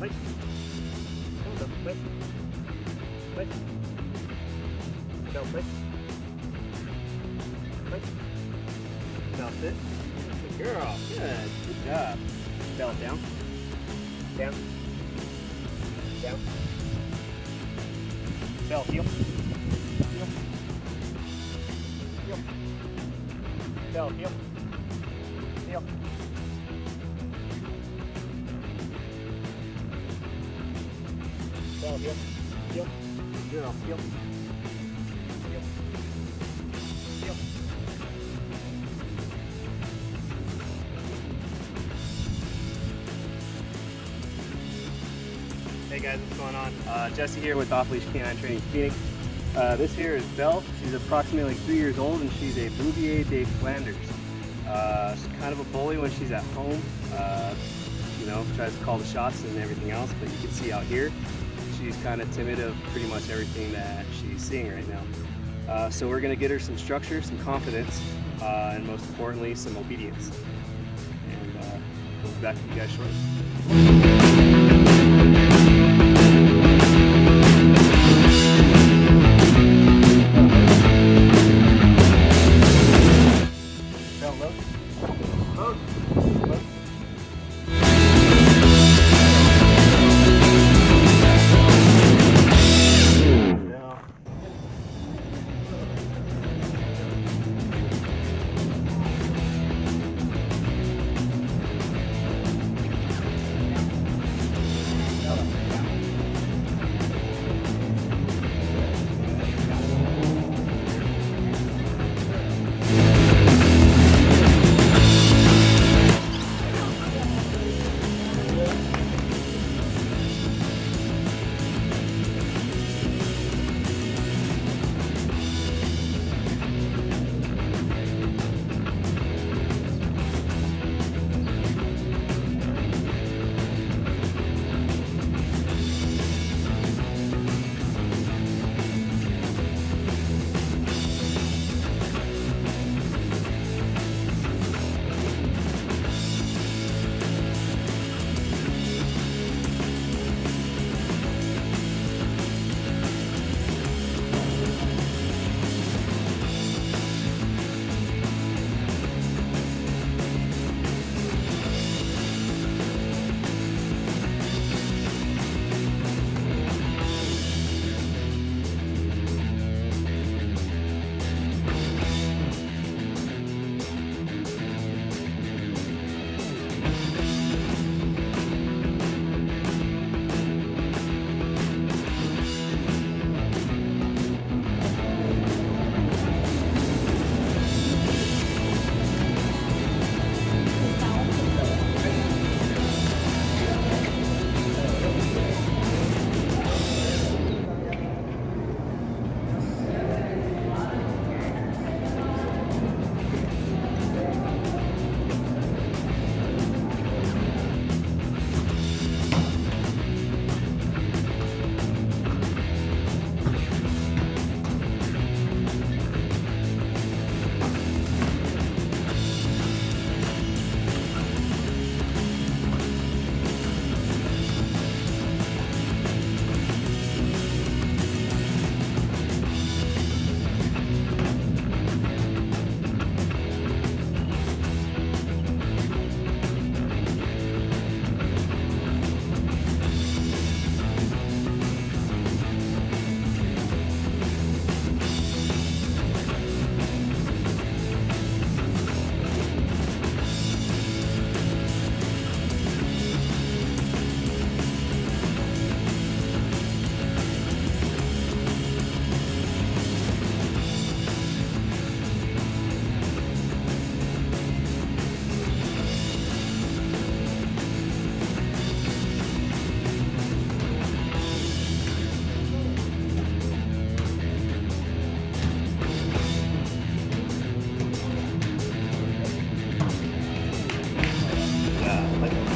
Wait. Hold on, wait. Wait. No, wait. Wait. That's it. Good girl. Good. Good job. Bell down. Down. Down. Bell heel. Heel. Heel. Bell heel. Heel. Hey guys, what's going on? Uh, Jesse here with Off Leash K9 Training Phoenix. Uh, this here is Belle. She's approximately three years old and she's a Bouvier des Flanders. Uh, she's kind of a bully when she's at home you know, tries to call the shots and everything else. But you can see out here, she's kind of timid of pretty much everything that she's seeing right now. Uh, so we're going to get her some structure, some confidence, uh, and most importantly, some obedience. And uh, we'll be back with you guys shortly. Hello. Hello. Hello. like